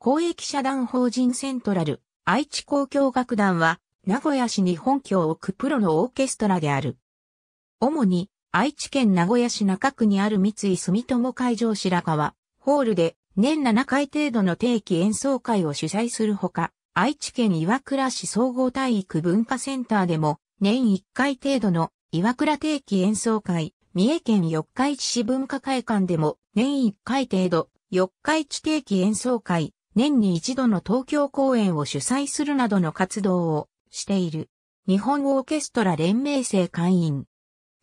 公益社団法人セントラル、愛知交響楽団は、名古屋市に本拠を置くプロのオーケストラである。主に、愛知県名古屋市中区にある三井住友会場白川、ホールで年7回程度の定期演奏会を主催するほか、愛知県岩倉市総合体育文化センターでも年1回程度の岩倉定期演奏会、三重県四日市市文化会館でも年1回程度、四日市定期演奏会、年に一度の東京公演を主催するなどの活動をしている。日本オーケストラ連盟生会員。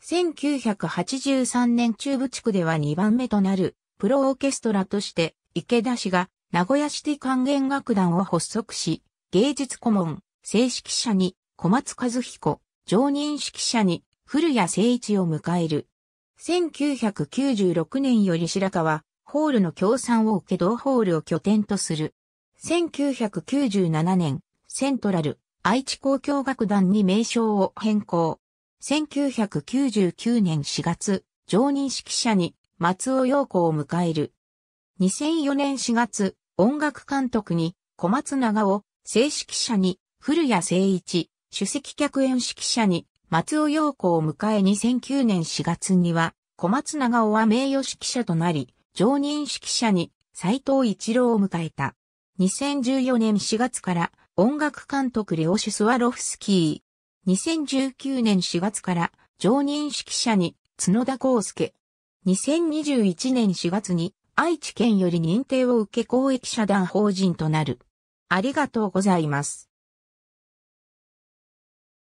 1983年中部地区では2番目となるプロオーケストラとして池田氏が名古屋シティ管弦楽団を発足し、芸術顧問、正式者に小松和彦、常任指揮者に古谷誠一を迎える。1996年より白川、ホールの協賛を受け同ホールを拠点とする。1997年、セントラル、愛知交響楽団に名称を変更。1999年4月、常任指揮者に松尾陽子を迎える。2004年4月、音楽監督に小松長尾、正指揮者に古谷誠一、主席客演指揮者に松尾陽子を迎え2009年4月には小松長尾は名誉指揮者となり、常任指揮者に斎藤一郎を迎えた。2014年4月から音楽監督レオシュ・スワロフスキー。2019年4月から常任指揮者に角田康介。2021年4月に愛知県より認定を受け公益社団法人となる。ありがとうございます。